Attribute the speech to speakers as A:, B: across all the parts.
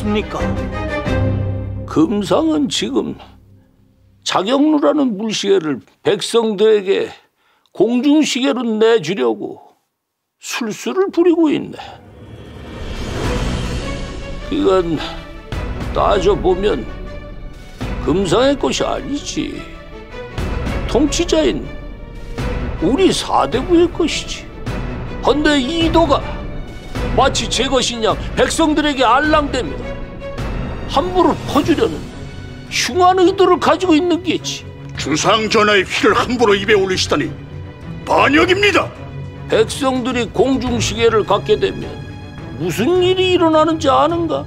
A: 습니까? 금상은 지금 자경루라는 물시계를 백성들에게 공중시계로 내주려고 술수를 부리고 있네. 이건 따져보면 금상의 것이 아니지. 통치자인 우리 사대부의 것이지. 헌데 이도가 마치 제 것이냐 백성들에게 알랑대며 함부로 퍼주려는 흉한 의도를 가지고 있는 게지.
B: 주상 전하의 피를 함부로 입에 올리시다니 반역입니다.
A: 백성들이 공중시계를 갖게 되면 무슨 일이 일어나는지 아는가?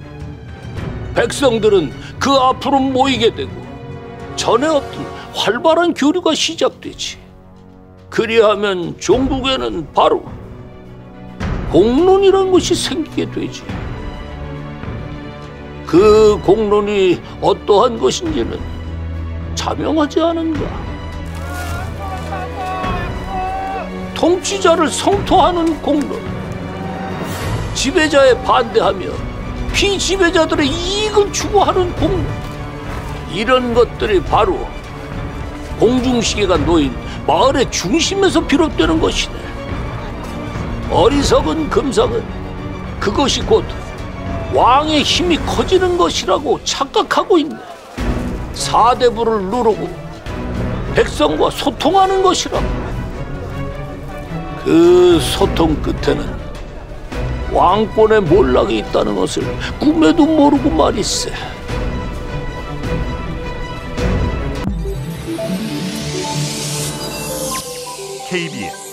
A: 백성들은 그 앞으로 모이게 되고 전에 없던 활발한 교류가 시작되지. 그리하면 종국에는 바로 공론이란 것이 생기게 되지. 그 공론이 어떠한 것인지는 자명하지 않은가? 통치자를 성토하는 공론, 지배자에 반대하며 피지배자들의 이익을 추구하는 공론, 이런 것들이 바로 공중시계가 놓인 마을의 중심에서 비롯되는 것이네. 어리석은 금상은 그것이 곧 왕의 힘이 커지는 것이라고 착각하고 있네. 사대부를 누르고 백성과 소통하는 것이라고. 그 소통 끝에는 왕권의 몰락이 있다는 것을 꿈에도 모르고 말이세.
C: KBS